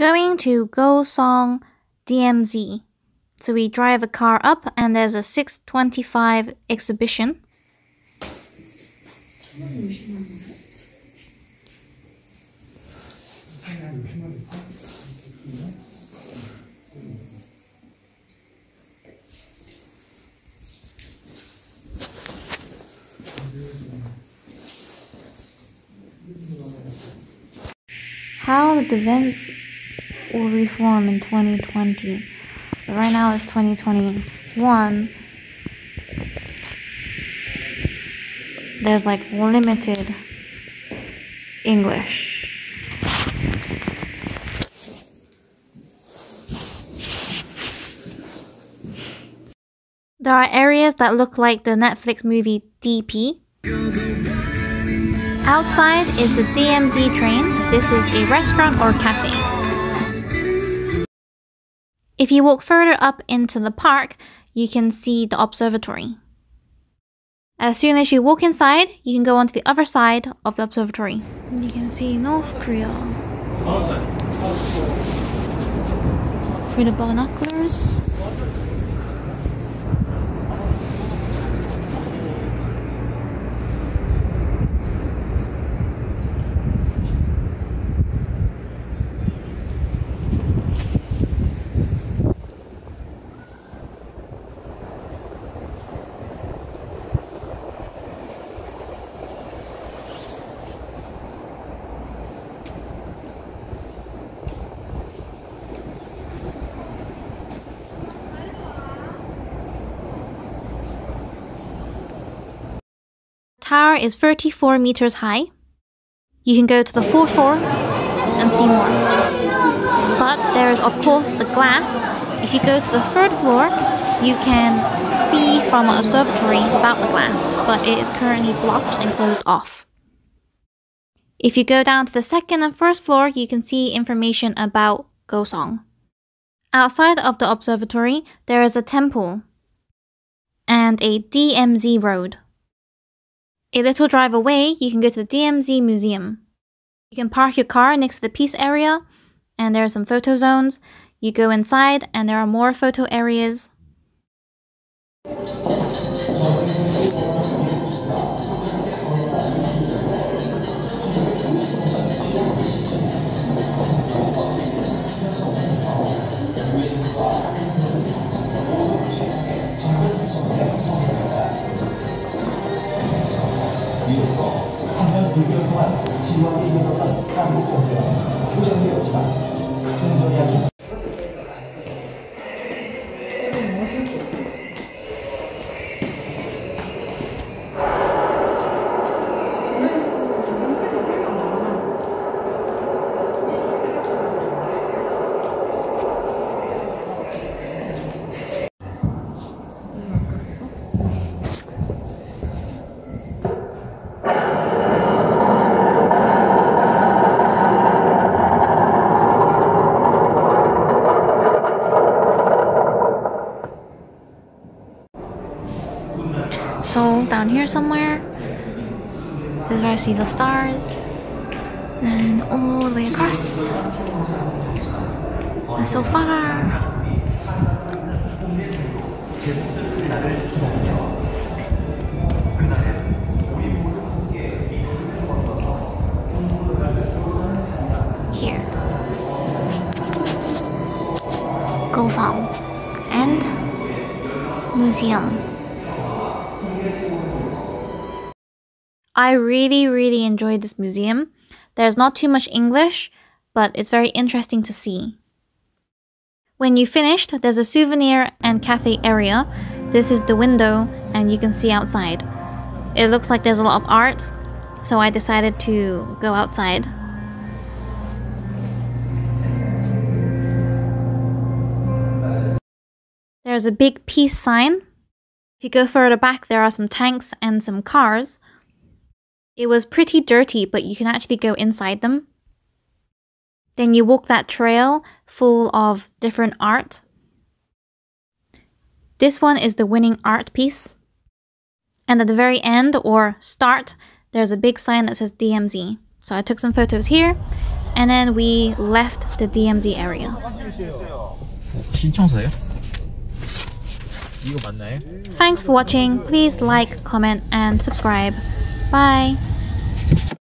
Going to Goseong DMZ. So we drive a car up and there's a 625 exhibition. How the events will reform in 2020. But right now it's 2021. There's like limited English. There are areas that look like the Netflix movie DP. Outside is the DMZ train. This is a restaurant or cafe. If you walk further up into the park, you can see the observatory. As soon as you walk inside, you can go onto the other side of the observatory. And you can see North Korea. Through the binoculars. Tower is 34 meters high. You can go to the fourth floor and see more. But there is of course the glass. If you go to the third floor, you can see from an observatory without the glass, but it is currently blocked and closed off. If you go down to the second and first floor, you can see information about Goseong. Outside of the observatory, there is a temple and a DMZ road. A little drive away, you can go to the DMZ Museum. You can park your car next to the peace area, and there are some photo zones. You go inside, and there are more photo areas. 3년 6개월 동안 지구와 비교적 따뜻한 목적지였습니다. 표정이 없지만 존경해야 합니다. So down here somewhere, this is where I see the stars. And oh, all the way across. And so far. Here. Goseong and museum. I really, really enjoyed this museum. There's not too much English, but it's very interesting to see. When you finished, there's a souvenir and cafe area. This is the window, and you can see outside. It looks like there's a lot of art, so I decided to go outside. There's a big peace sign. If you go further back, there are some tanks and some cars. It was pretty dirty, but you can actually go inside them. Then you walk that trail full of different art. This one is the winning art piece. And at the very end or start, there's a big sign that says DMZ. So I took some photos here and then we left the DMZ area. Thanks for watching. Please like, comment and subscribe. Bye.